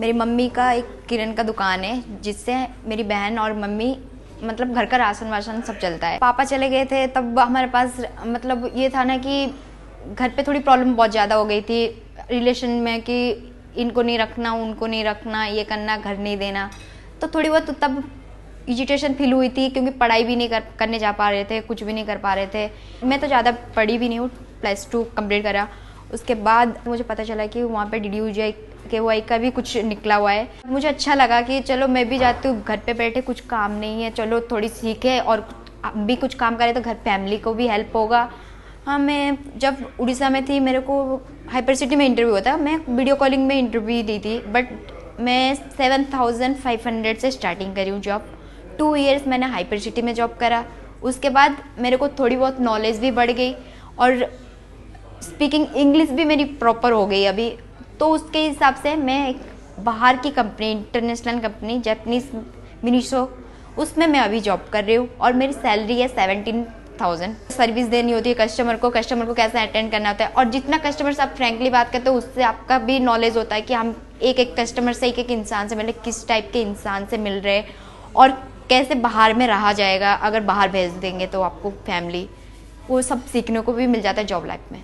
मेरी मम्मी का एक किरण का दुकान है, जिससे मेरी बहन और मम्मी मतलब घर का राशन वाशन सब चलता है। पापा चले गए थे, तब हमारे पास मतलब ये था ना कि घर पे थोड़ी प्रॉब्लम बहुत ज़्यादा हो गई थी। रिलेशन में कि इनको नहीं रखना, उनको नहीं रखना, ये करना, घर नहीं देना। तो थोड़ी बहुत तब इजिटेशन फील हुई थी, क्योंकि पढ़ाई भी नहीं कर, करने जा पा रहे थे, कुछ भी नहीं कर पा रहे थे। मैं तो ज़्यादा पढ़ी भी नहीं हूँ प्लस टू कंप्लीट करा। उसके बाद मुझे पता चला कि वहाँ पर D D U K Y का भी कुछ निकला हुआ है। मुझे अच्छा लगा कि चलो मैं भी जाती हूँ, घर पे बैठे कुछ काम नहीं है, चलो थोड़ी सीखे और भी कुछ काम करें तो घर फैमिली को भी हेल्प होगा। हाँ मैं जब उड़ीसा में थी, मेरे को हाइपर सिटी में इंटरव्यू होता मैं वीडियो कॉलिंग में इंटरव्यू दी थी बट मैं सेवन थाउज़ेंड फाइव हंड्रेड से स्टार्टिंग करी हूँ जॉब टू ईयर्स मैंने हाइपर सिटी में जॉब करा। उसके बाद मेरे को थोड़ी बहुत नॉलेज भी बढ़ गई और स्पीकिंग इंग्लिश भी मेरी प्रॉपर हो गई अभी। तो उसके हिसाब से मैं एक बाहर की company international company Japanese Miniso उसमें मैं अभी जॉब कर रही हूँ और मेरी सैलरी है सेवनटीन थाउज़ेंड सर्विस देनी होती है कस्टमर को कस्टमर को कैसे अटेंड करना होता है। और जितना कस्टमर से आप फ्रेंकली बात करते हो, उससे आपका भी नॉलेज होता है कि हम एक एक कस्टमर से एक एक इंसान से मिले किस टाइप के इंसान से मिल रहे और कैसे बाहर में रहा जाएगा। अगर बाहर भेज देंगे तो आपको फैमिली वो सब सीखने को भी मिल जाता है जॉब लाइफ में।